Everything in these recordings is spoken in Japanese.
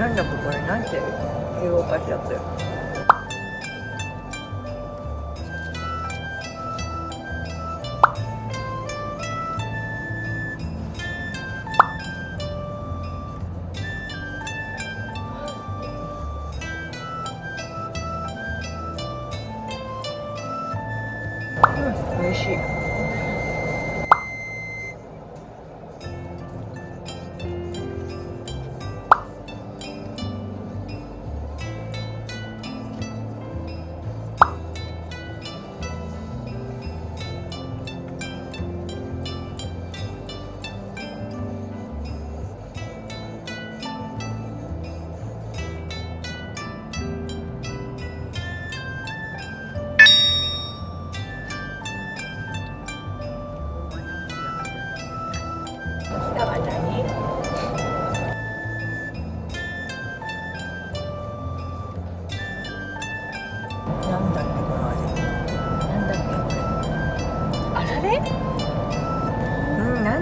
なんだここれ何て言おうかしらって。うん美味しい。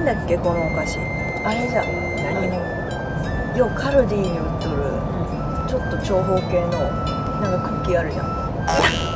だっけこのお菓子。あれじゃ何？あのようカルディに売っとるちょっと長方形のなんかクッキーあるじゃん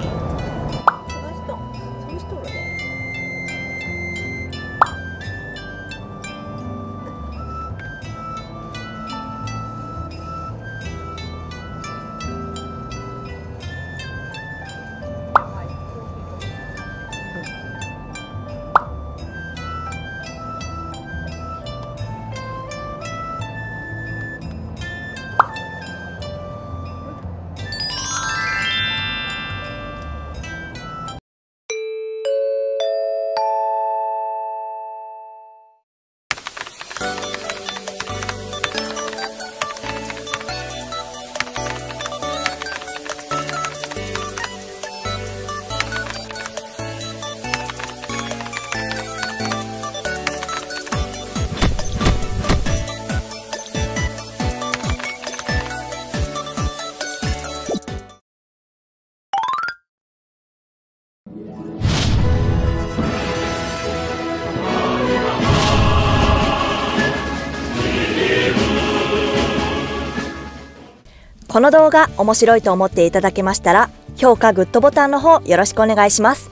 この動画面白いと思っていただけましたら、評価、グッドボタンの方よろしくお願いします。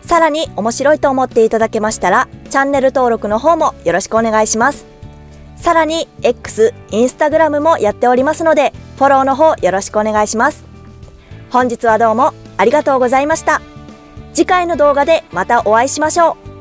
さらに面白いと思っていただけましたら、チャンネル登録の方もよろしくお願いします。さらに X、インスタグラムもやっておりますので、フォローの方よろしくお願いします。本日はどうもありがとうございました。次回の動画でまたお会いしましょう。